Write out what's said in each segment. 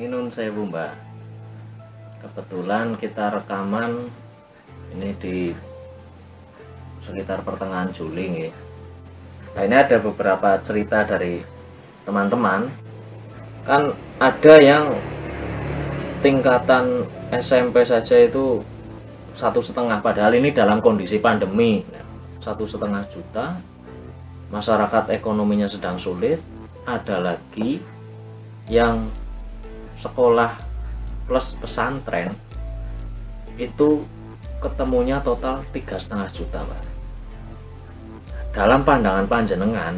Ini nun sewu mbak. Kebetulan kita rekaman ini di sekitar pertengahan Juli nih. Nah ini ada beberapa cerita dari teman-teman. Kan ada yang tingkatan SMP saja itu satu setengah padahal ini dalam kondisi pandemi satu setengah juta masyarakat ekonominya sedang sulit ada lagi yang sekolah plus pesantren itu ketemunya total tiga setengah juta Pak. dalam pandangan panjenengan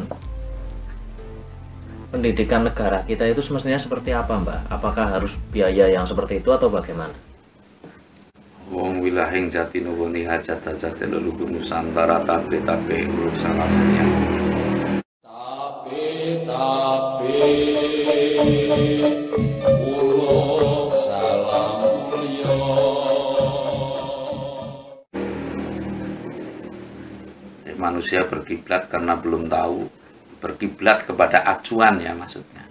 pendidikan negara kita itu semestinya seperti apa Mbak? Apakah harus biaya yang seperti itu atau bagaimana? Wong wilahing jati nuwuni hajat hajat Nusantara tapi tapi urusan Manusia berkiblat karena belum tahu berkiblat kepada acuan ya maksudnya.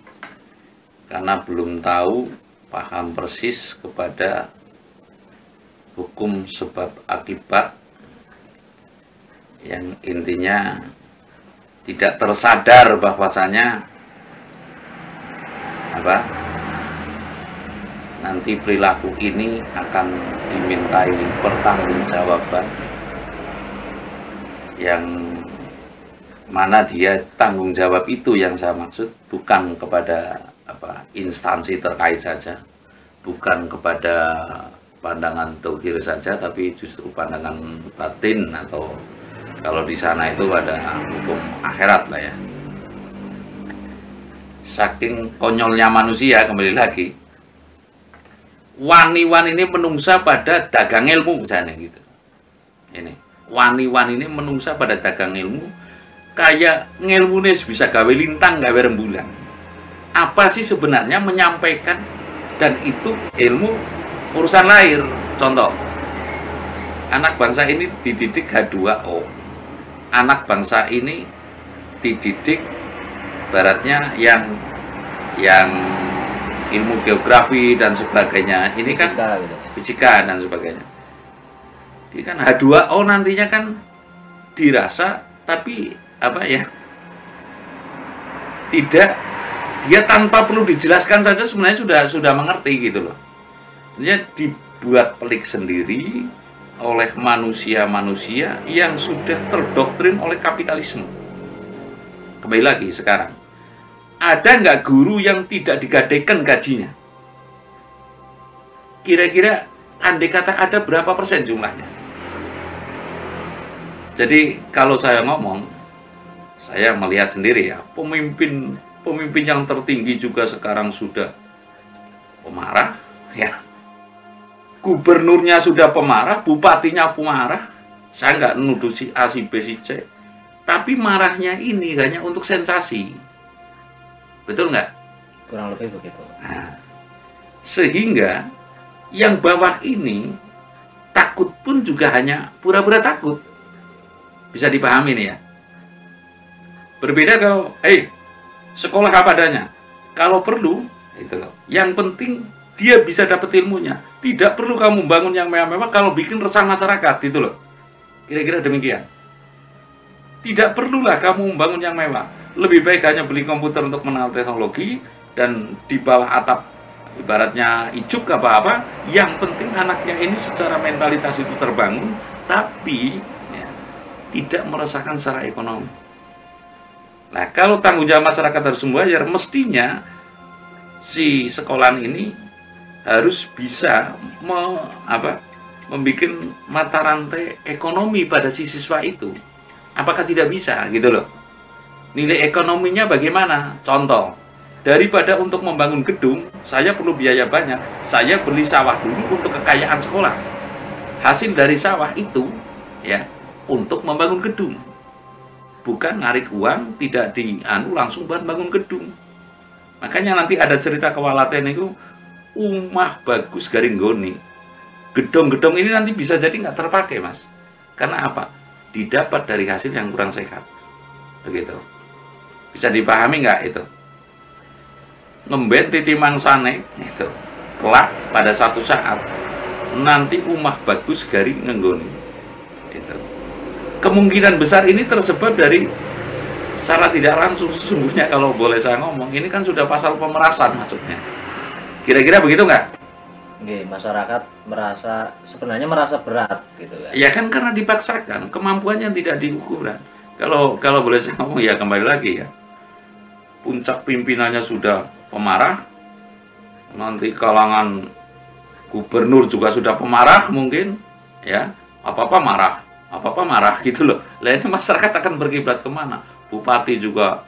Karena belum tahu paham persis kepada hukum sebab akibat yang intinya tidak tersadar bahwasanya apa? Nanti perilaku ini akan dimintai pertanggungjawaban yang mana dia tanggung jawab itu yang saya maksud bukan kepada apa instansi terkait saja bukan kepada pandangan tauhid saja tapi justru pandangan batin atau kalau di sana itu pada hukum akhirat lah ya. Saking konyolnya manusia kembali lagi wani-wani ini menungsa pada dagang ilmu misalnya gitu. Ini wani-wani ini menungsa pada dagang ilmu kayak ngelmunis bisa gawe lintang gawe rembulan. Apa sih sebenarnya menyampaikan? Dan itu ilmu urusan lahir. Contoh anak bangsa ini dididik H2O anak bangsa ini dididik baratnya yang yang ilmu geografi dan sebagainya. Ini kan fisika, kan gitu. fisika dan sebagainya. Ini kan H2O nantinya kan dirasa tapi apa ya? Tidak dia tanpa perlu dijelaskan saja sebenarnya sudah sudah mengerti gitu loh. Dia dibuat pelik sendiri oleh manusia-manusia yang sudah terdoktrin oleh kapitalisme. Kembali lagi sekarang. Ada nggak guru yang tidak digadaikan gajinya? Kira-kira andai kata ada berapa persen jumlahnya? Jadi kalau saya ngomong saya melihat sendiri ya pemimpin pemimpin yang tertinggi juga sekarang sudah pemarah ya. Gubernurnya sudah pemarah bupatinya pemarah. Saya nggak nuduh si A si B si C. Tapi marahnya ini hanya untuk sensasi. Betul nggak? Kurang lebih begitu. Nah, sehingga yang bawah ini takut pun juga hanya pura-pura takut. Bisa dipahami nih ya Berbeda kalau, hei, sekolah apa adanya. Kalau perlu, itu loh. Yang penting dia bisa dapat ilmunya. Tidak perlu kamu bangun yang mewah-mewah kalau bikin resah masyarakat, itu loh. Kira-kira demikian. Tidak perlulah kamu membangun yang mewah. Lebih baik hanya beli komputer untuk mengenal teknologi dan di bawah atap ibaratnya ijuk apa-apa. Yang penting anaknya ini secara mentalitas itu terbangun, tapi ya, tidak merasakan secara ekonomi. Nah, kalau tanggung jawab masyarakat harus membayar, mestinya si sekolahan ini harus bisa me, apa, membuat mata rantai ekonomi pada si siswa itu. Apakah tidak bisa gitu loh? Nilai ekonominya bagaimana? Contoh, daripada untuk membangun gedung, saya perlu biaya banyak. Saya beli sawah dulu untuk kekayaan sekolah. Hasil dari sawah itu ya untuk membangun gedung bukan narik uang tidak dianu langsung buat bangun gedung. Makanya nanti ada cerita kewalaten itu umah bagus garing goni. Gedung-gedung ini nanti bisa jadi nggak terpakai mas. Karena apa? Didapat dari hasil yang kurang sehat. Begitu. Bisa dipahami nggak itu? Ngemben titi mangsane itu. Kelak pada satu saat nanti umah bagus gari ngenggoni itu kemungkinan besar ini tersebab dari secara tidak langsung sesungguhnya kalau boleh saya ngomong ini kan sudah pasal pemerasan masuknya kira-kira begitu nggak Oke, masyarakat merasa sebenarnya merasa berat gitu kan. Ya kan karena dipaksakan, kemampuannya tidak diukuran. Kalau kalau boleh saya ngomong ya kembali lagi ya. Puncak pimpinannya sudah pemarah, nanti kalangan gubernur juga sudah pemarah mungkin, ya apa apa marah, apa apa marah gitu loh. Lainnya masyarakat akan berkiblat ke mana? Bupati juga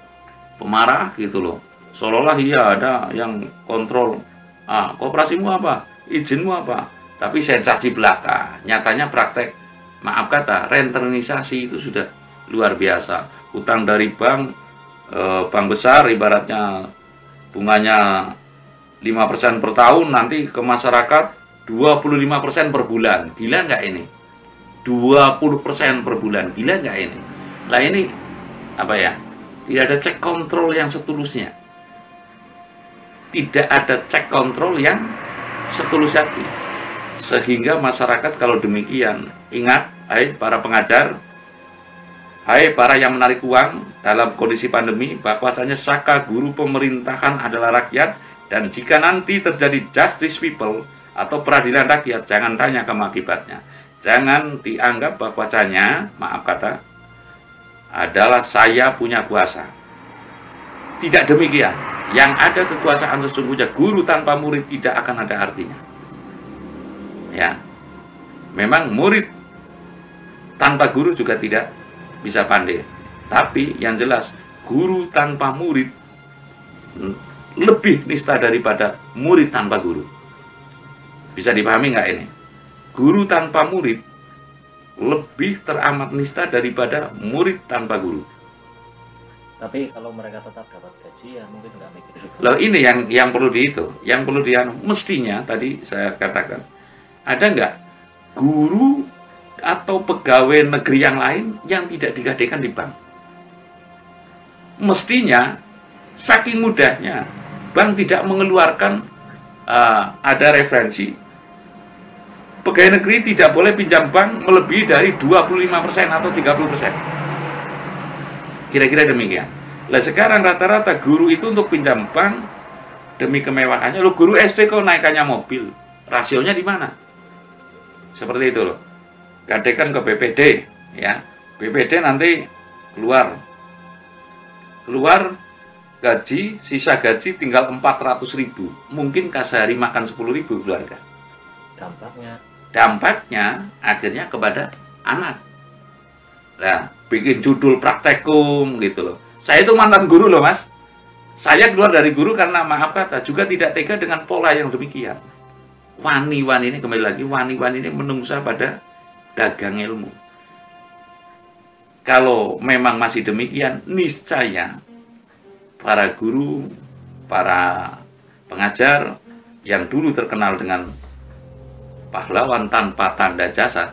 pemarah gitu loh. Seolah-olah iya ada yang kontrol. Ah, kooperasimu apa? izinmu apa? Tapi sensasi belaka, nyatanya praktek, maaf kata, rentenisasi itu sudah luar biasa. Utang dari bank, eh, bank besar ibaratnya bunganya 5% per tahun, nanti ke masyarakat 25% per bulan. Gila nggak ini? 20% per bulan, gila nggak ini? Lah ini, apa ya, tidak ada cek kontrol yang setulusnya. Tidak ada cek kontrol yang setulus hati. Sehingga masyarakat kalau demikian, ingat, hai para pengajar, hai para yang menarik uang dalam kondisi pandemi, bahwasanya saka guru pemerintahan adalah rakyat, dan jika nanti terjadi justice people atau peradilan rakyat, jangan tanya kamu akibatnya. Jangan dianggap bahwasanya, maaf kata, adalah saya punya kuasa. Tidak demikian. Yang ada kekuasaan sesungguhnya guru tanpa murid tidak akan ada artinya. Ya. Memang murid tanpa guru juga tidak bisa pandai. Tapi yang jelas guru tanpa murid lebih nista daripada murid tanpa guru. Bisa dipahami nggak ini guru tanpa murid lebih teramat nista daripada murid tanpa guru tapi kalau mereka tetap dapat gaji ya mungkin nggak mikir. Loh ini yang yang perlu dihitung, yang perlu dia mestinya tadi saya katakan ada nggak guru atau pegawai negeri yang lain yang tidak digadekan di bank? Mestinya saking mudahnya bank tidak mengeluarkan uh, ada referensi pegawai negeri tidak boleh pinjam bank melebihi dari 25% atau 30%. Kira-kira demikian. Lah sekarang rata-rata guru itu untuk pinjam bank demi kemewahannya. Lo guru SD kok naikannya mobil. Rasionya di mana? Seperti itu loh. Gadekan ke BPD ya. BPD nanti keluar keluar gaji, sisa gaji tinggal 400 ribu. Mungkin kasari makan 10 ribu keluarga. Dampaknya Dampaknya akhirnya kepada anak. Nah, bikin judul praktekum gitu loh. Saya itu mantan guru loh mas. Saya keluar dari guru karena maaf kata juga tidak tega dengan pola yang demikian. Wani-wani ini kembali lagi wani-wani ini menungsa pada dagang ilmu. Kalau memang masih demikian, niscaya para guru, para pengajar yang dulu terkenal dengan pahlawan tanpa tanda jasa,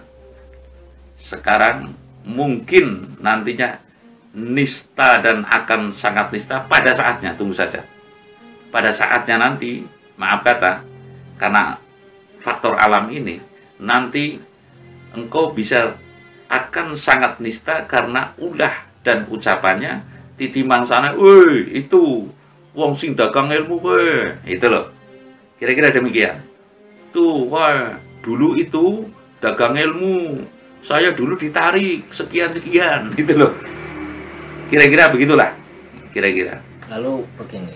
sekarang mungkin nantinya nista dan akan sangat nista pada saatnya tunggu saja. Pada saatnya nanti maaf kata karena faktor alam ini nanti engkau bisa akan sangat nista karena ulah dan ucapannya titiman sana woi itu wong sing dagang ilmu woi. Itu loh. Kira-kira demikian. Tuh wah dulu itu dagang ilmu saya dulu ditarik sekian-sekian gitu loh. Kira-kira begitulah. Kira-kira. lalu begini.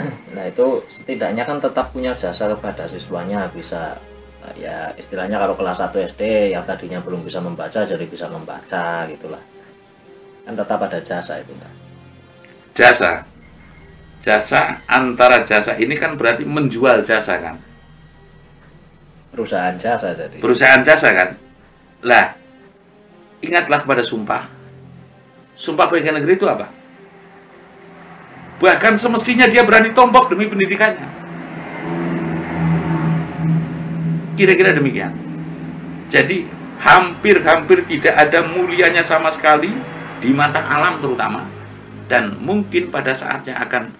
Nah itu setidaknya kan tetap punya jasa kepada siswanya bisa ya istilahnya kalau kelas 1 SD yang tadinya belum bisa membaca jadi bisa membaca gitulah kan tetap ada jasa itu kan Jasa. Jasa antara jasa ini kan berarti menjual jasa kan. Perusahaan jasa jadi Perusahaan jasa kan. Lah, ingatlah pada sumpah. Sumpah pegawai negeri itu apa? Bahkan semestinya dia berani tombok demi pendidikannya. Kira-kira demikian. Jadi hampir-hampir tidak ada mulianya sama sekali di mata alam terutama dan mungkin pada saatnya akan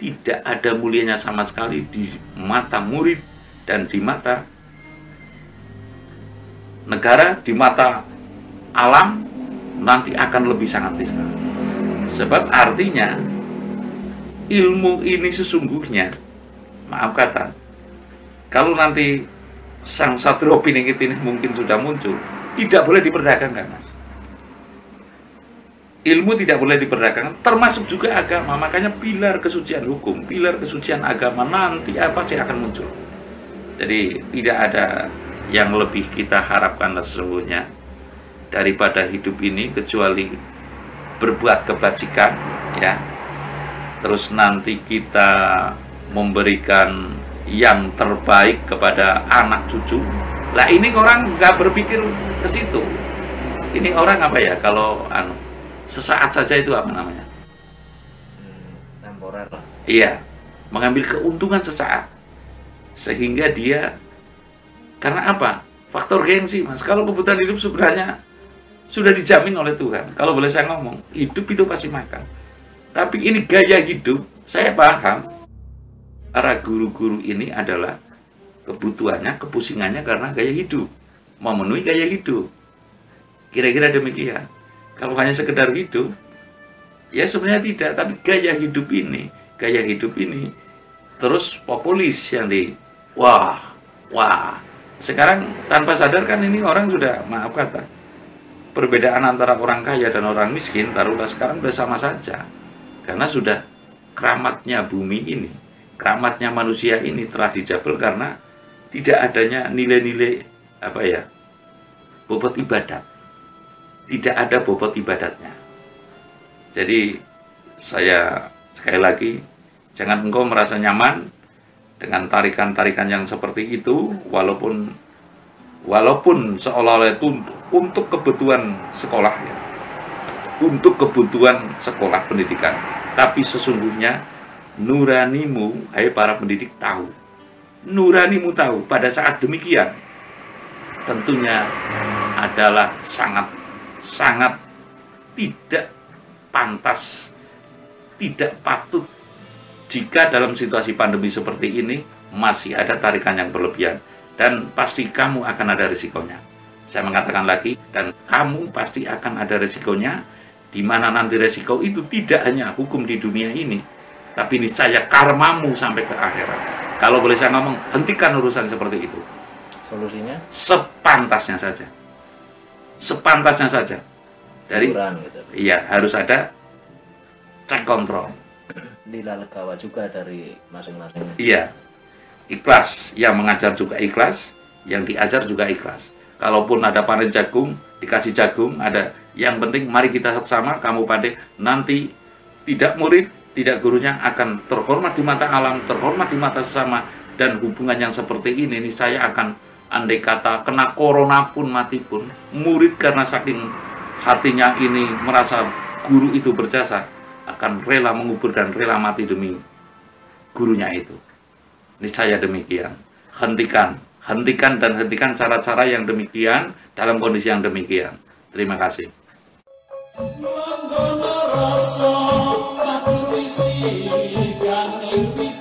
tidak ada mulianya sama sekali di mata murid dan di mata negara, di mata alam nanti akan lebih sangat nisna. Sebab artinya ilmu ini sesungguhnya, maaf kata, kalau nanti sang satrio piningit ini mungkin sudah muncul, tidak boleh diperdagangkan. Mas. Ilmu tidak boleh diperdagangkan, termasuk juga agama. Makanya pilar kesucian hukum, pilar kesucian agama nanti apa sih akan muncul. Jadi tidak ada yang lebih kita harapkan sesungguhnya daripada hidup ini kecuali berbuat kebajikan ya. Terus nanti kita memberikan yang terbaik kepada anak cucu. Lah ini orang nggak berpikir ke situ. Ini orang apa ya? Kalau anu sesaat saja itu apa namanya? Hmm, temporer iya mengambil keuntungan sesaat. Sehingga dia karena apa faktor gengsi mas kalau kebutuhan hidup sebenarnya sudah dijamin oleh Tuhan kalau boleh saya ngomong hidup itu pasti makan tapi ini gaya hidup saya paham para guru-guru ini adalah kebutuhannya, kepusingannya karena gaya hidup, memenuhi gaya hidup. Kira-kira demikian. Kalau hanya sekedar hidup, ya sebenarnya tidak, tapi gaya hidup ini, gaya hidup ini terus populis yang di wah, wah. Sekarang tanpa sadar kan ini orang sudah maaf kata perbedaan antara orang kaya dan orang miskin taruhlah sekarang sudah sama saja. Karena sudah keramatnya bumi ini keramatnya manusia ini telah dijabel karena tidak adanya nilai-nilai apa ya bobot ibadat. Tidak ada bobot ibadatnya. Jadi saya sekali lagi jangan engkau merasa nyaman dengan tarikan-tarikan yang seperti itu walaupun walaupun seolah-olah itu untuk kebutuhan sekolah ya. Untuk kebutuhan sekolah pendidikan. Tapi sesungguhnya nuranimu hai para pendidik tahu. Nuranimu tahu pada saat demikian tentunya adalah sangat sangat tidak pantas tidak patut jika dalam situasi pandemi seperti ini masih ada tarikan yang berlebihan dan pasti kamu akan ada risikonya saya mengatakan lagi dan kamu pasti akan ada risikonya di mana nanti risiko itu tidak hanya hukum di dunia ini tapi niscaya karmamu sampai ke akhirat kalau boleh saya ngomong, hentikan urusan seperti itu. Solusinya? Sepantasnya saja. Sepantasnya saja. Dari gitu. Iya, harus ada cek kontrol. Lila legawa juga dari masing-masing. Iya. Ikhlas, yang mengajar juga ikhlas, yang diajar juga ikhlas. Kalaupun ada panen jagung, dikasih jagung, ada yang penting mari kita sama kamu pandai nanti tidak murid tidak gurunya akan terhormat di mata alam, terhormat di mata sesama, dan hubungan yang seperti ini, ini saya akan andai kata kena corona pun mati pun, murid karena saking hatinya ini merasa guru itu berjasa, akan rela mengubur dan rela mati demi gurunya itu. Ini saya demikian. Hentikan, hentikan dan hentikan cara-cara yang demikian dalam kondisi yang demikian. Terima kasih. see.